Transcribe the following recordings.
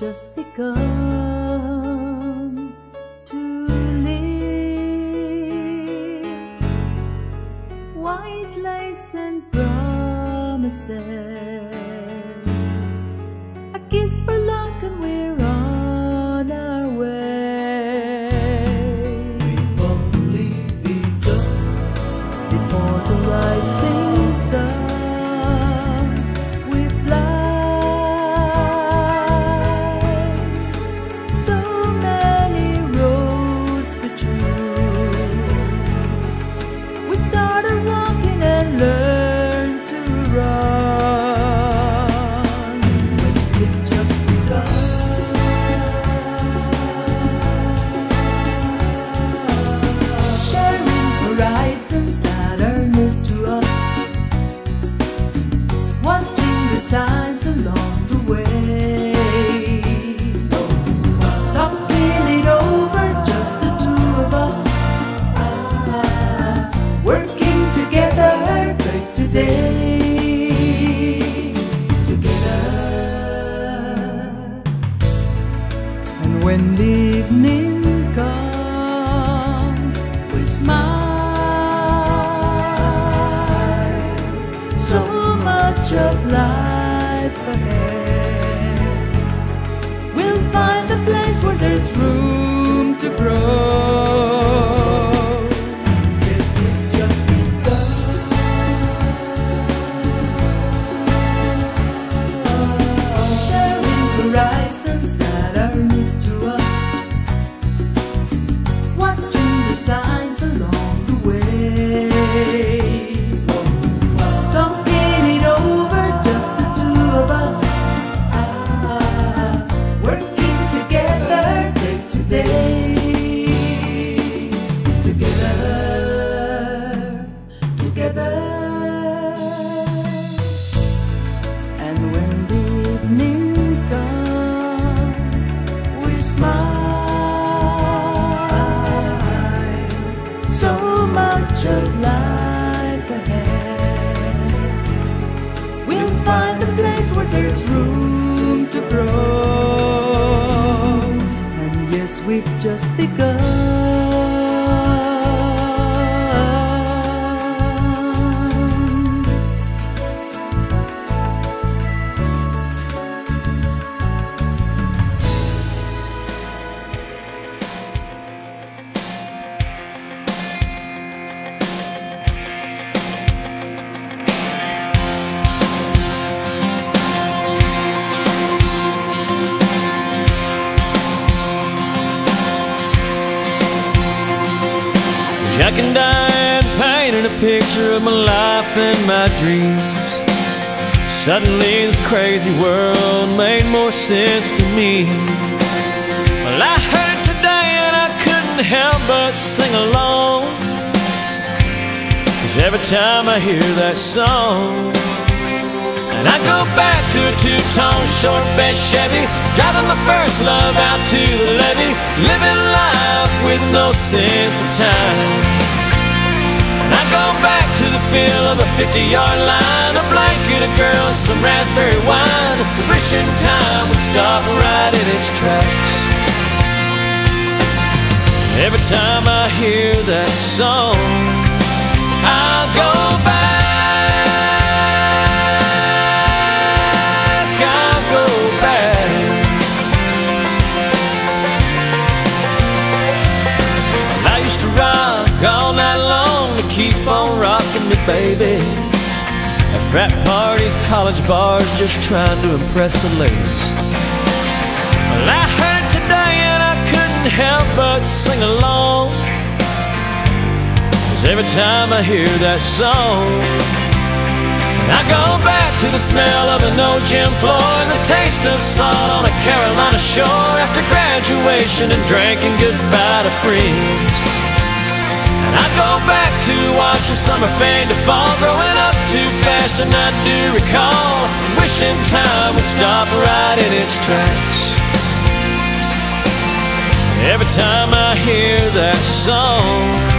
just begun to live. White lace and promises, much of life ahead. We'll find a place where there's room to grow. Jack and Diane painted a picture of my life and my dreams. Suddenly, this crazy world made more sense to me. Well, I heard it today and I couldn't help but sing along. Cause every time I hear that song, and I go back to a two-tone short bed Chevy Driving my first love out to the levee Living life with no sense of time. And I go back to the feel of a 50-yard line A blanket, a girl, some raspberry wine. Wishing time would stop right in its tracks. Every time I hear that song I'll go back baby. At frat parties, college bars Just trying to impress the ladies. Well, I heard it today and I couldn't help but sing along. Cause every time I hear that song I go back to the smell of an old gym floor And the taste of salt on a Carolina shore. After graduation and drinking goodbye to friends I go back to watching summer fade to fall Growing up too fast and I do recall Wishing time would stop right in its tracks. Every time I hear that song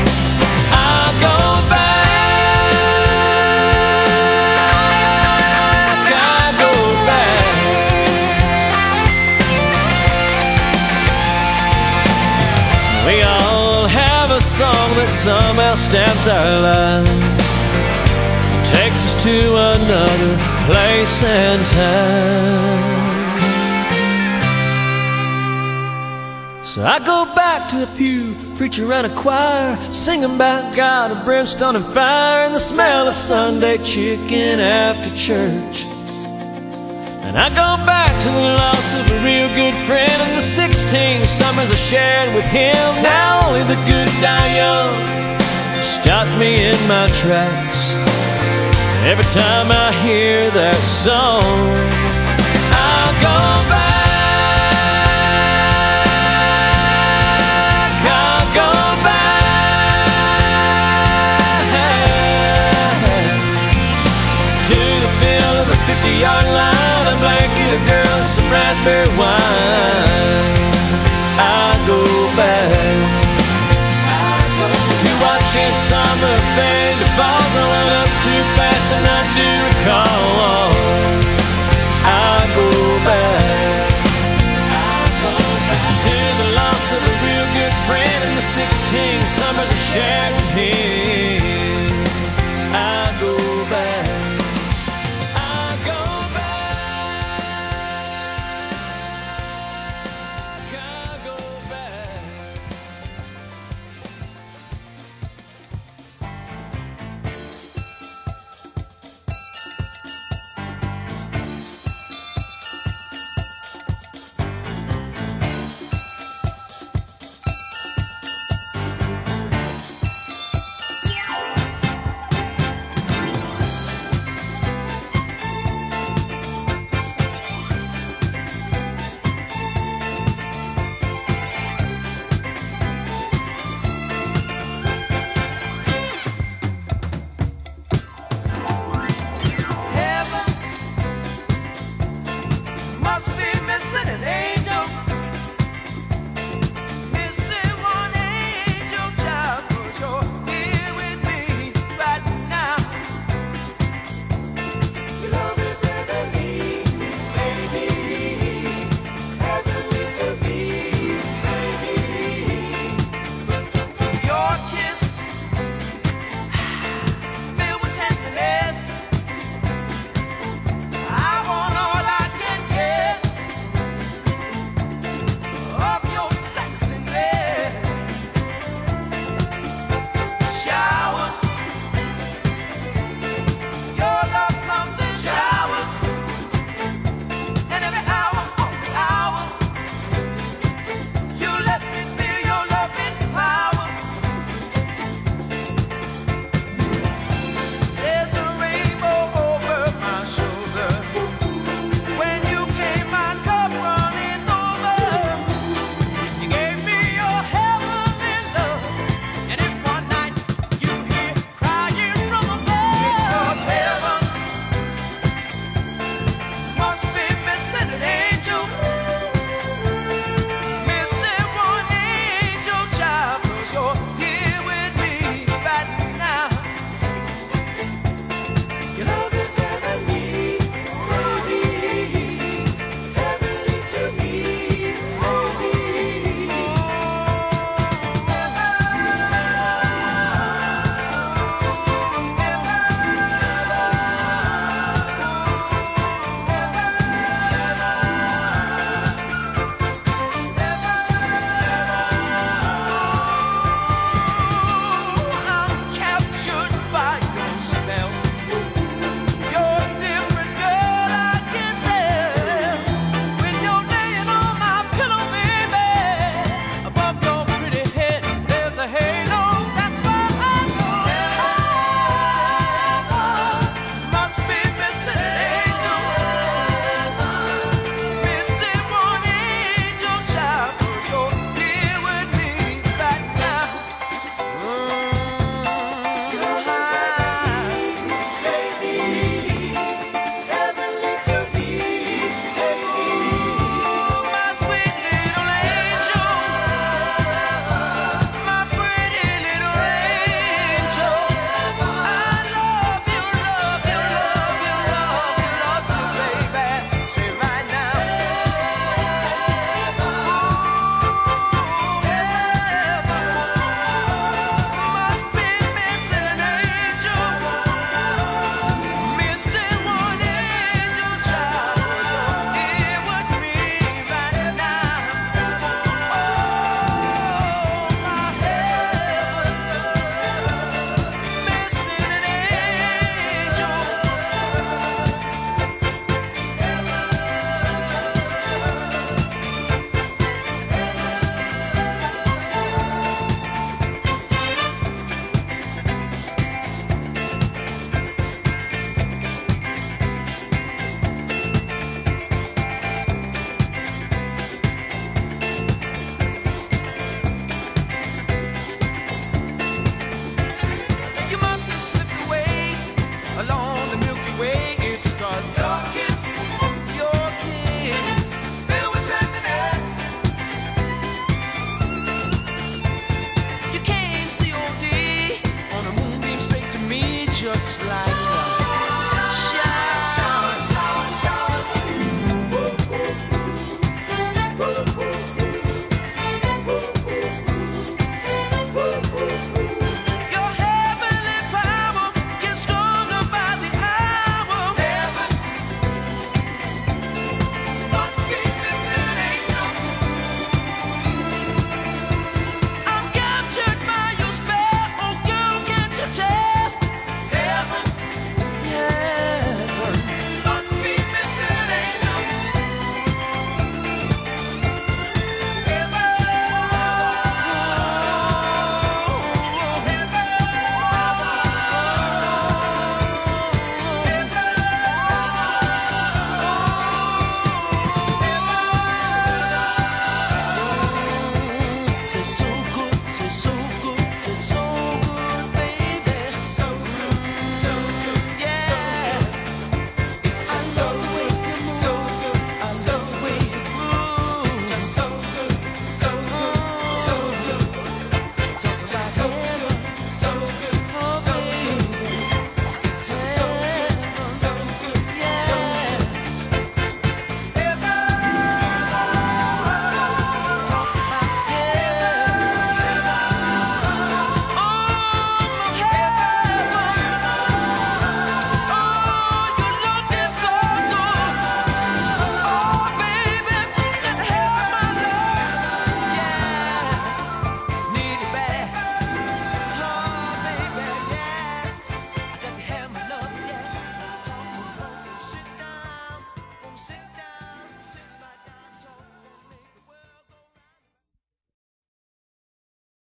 somehow our lives. Takes us to another place and time. So I go back to the pew, preacher and a choir, singing about God and brimstone and fire, and the smell of Sunday chicken after church. And I go back to the loss of a real good friend and the 16 summers I shared with him. Now only the good die young stops me in my tracks. Every time I hear that song, I go back. To